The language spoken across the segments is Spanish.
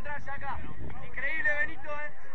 Eh. Ya va a entrar Yaga. Increíble, Benito, eh.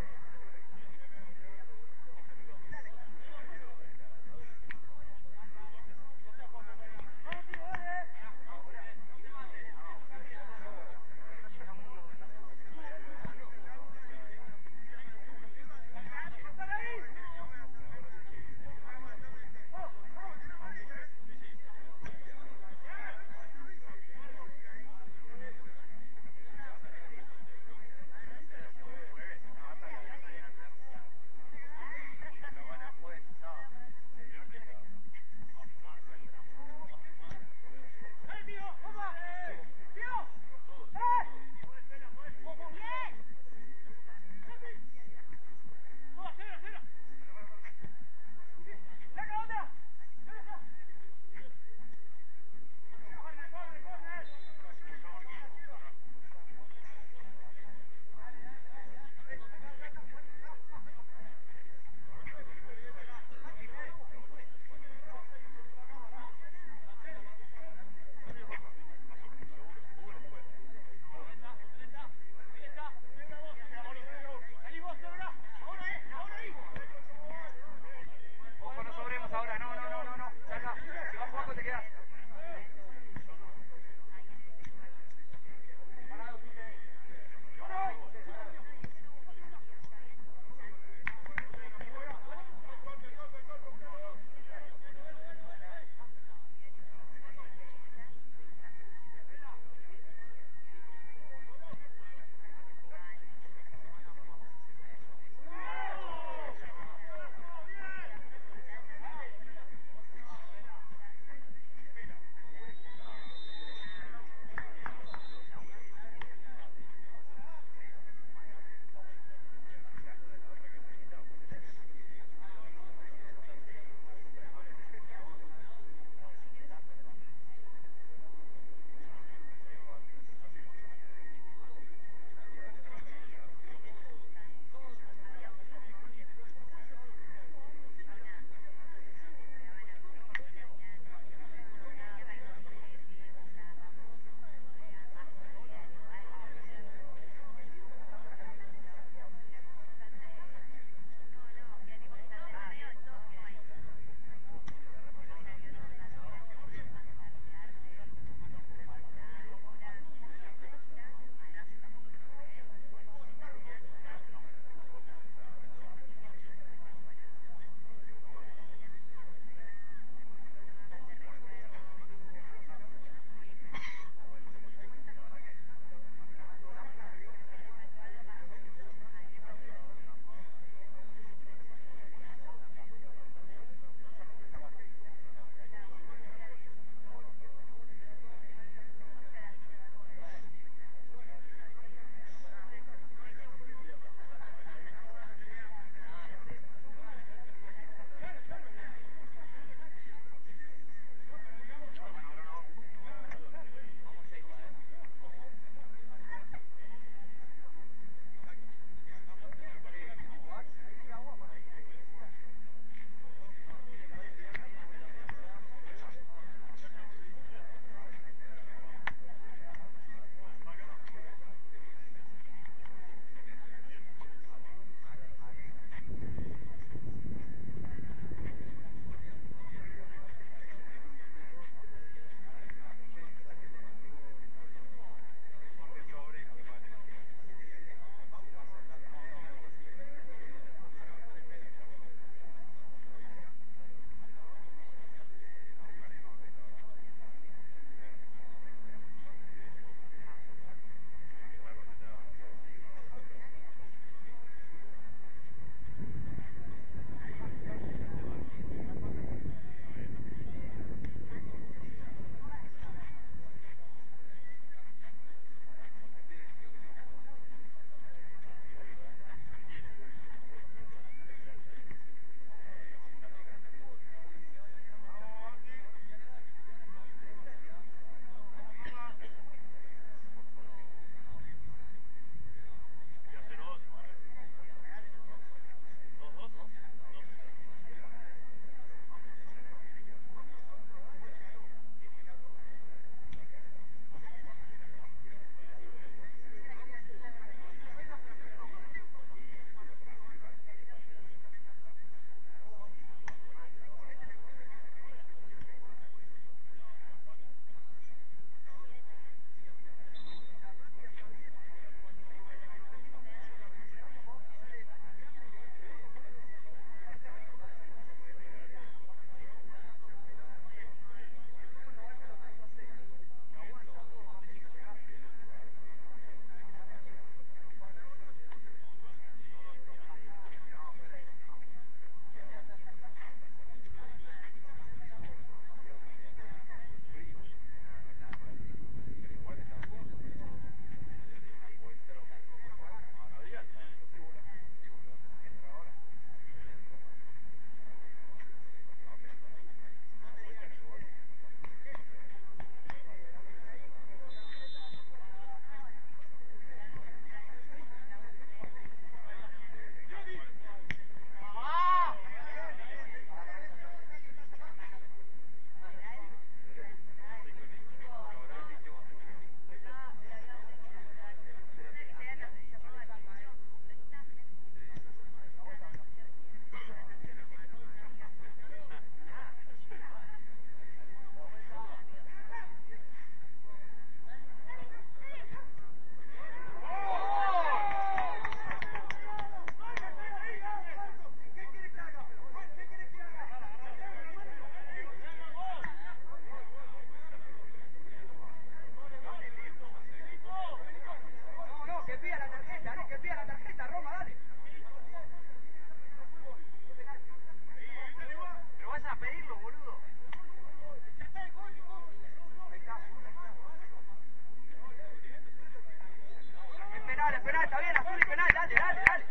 está bien, azul y penal, dale, dale, dale.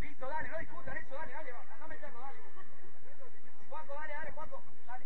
Listo, dale, no discutan eso, dale, dale, no metemos, dale. Juaco, dale, dale, Juaco, dale.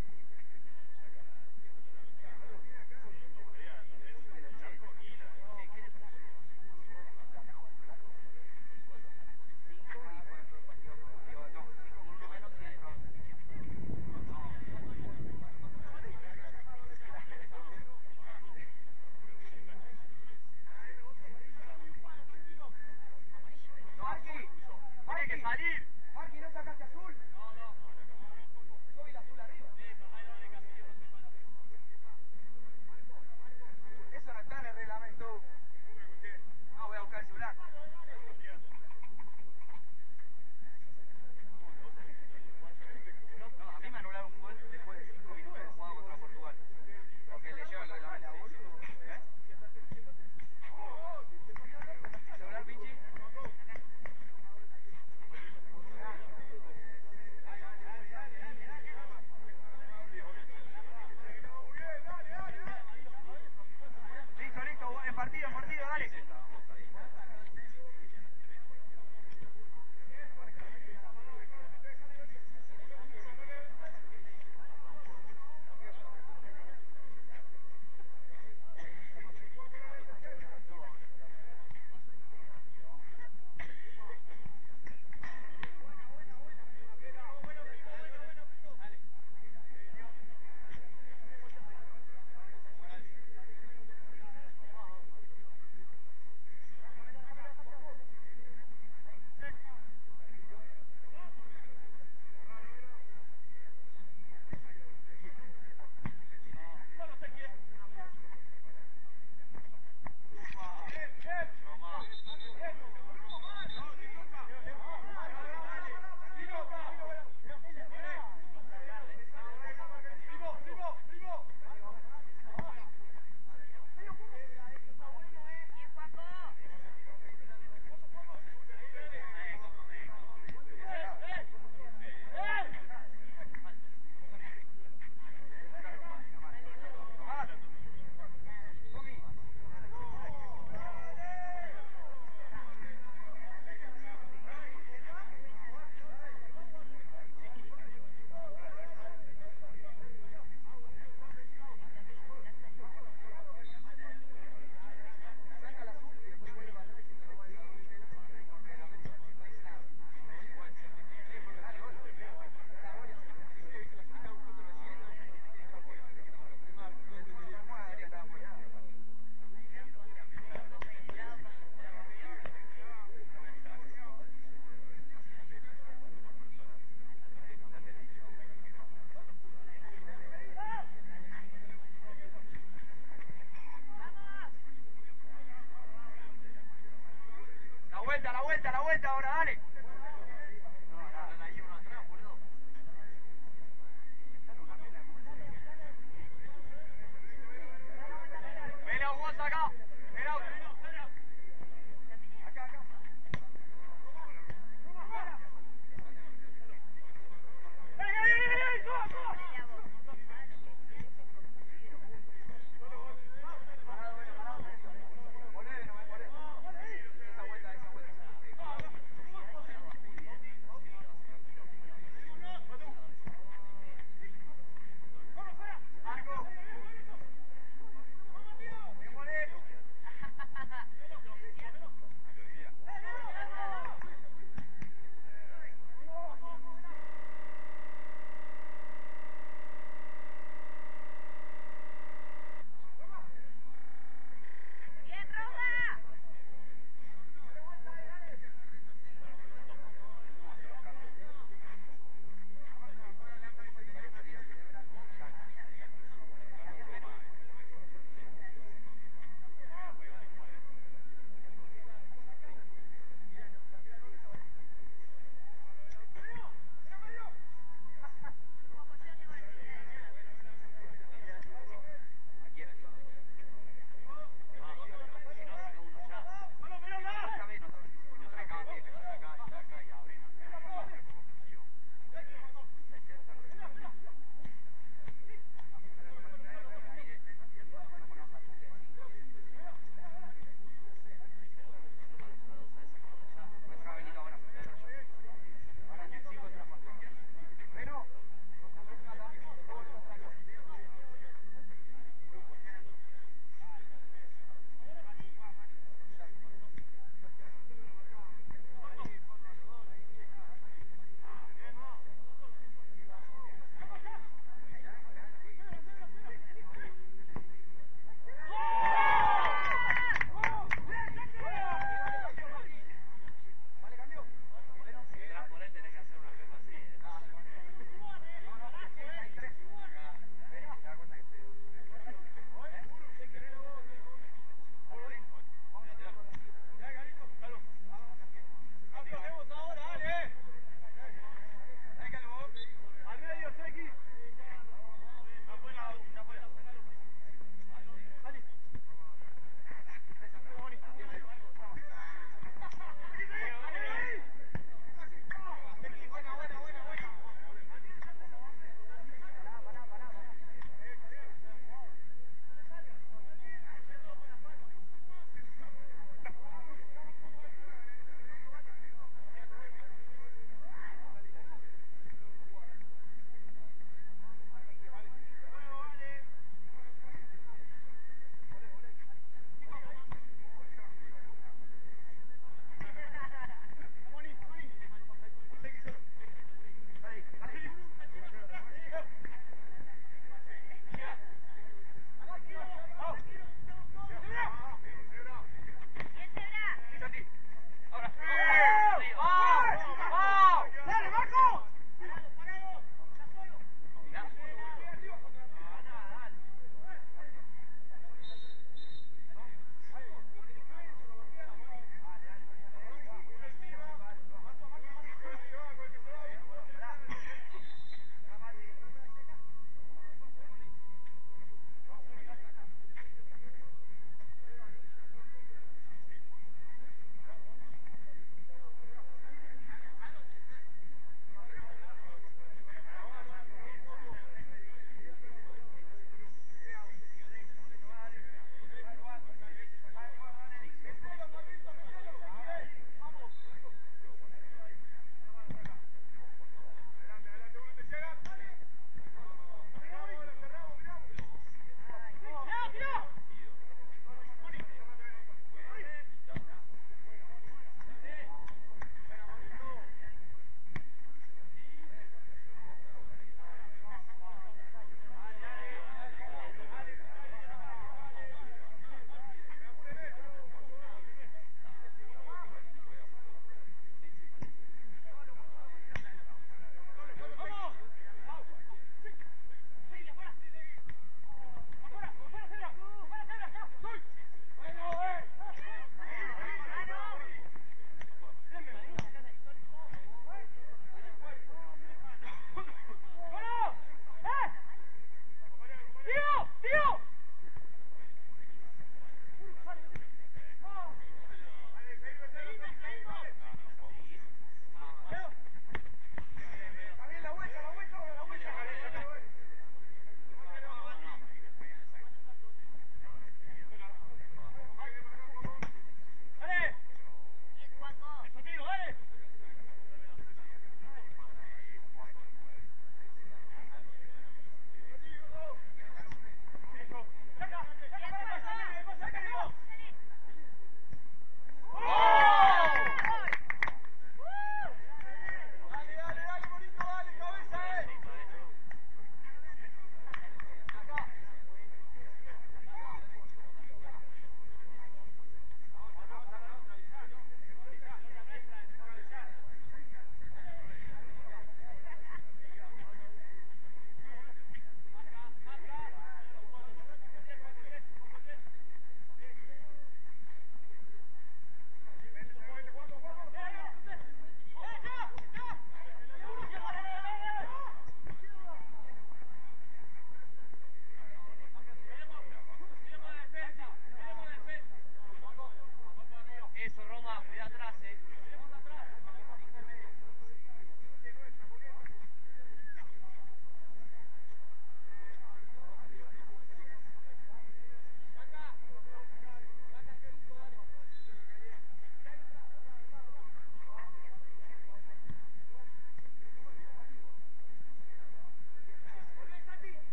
going on it.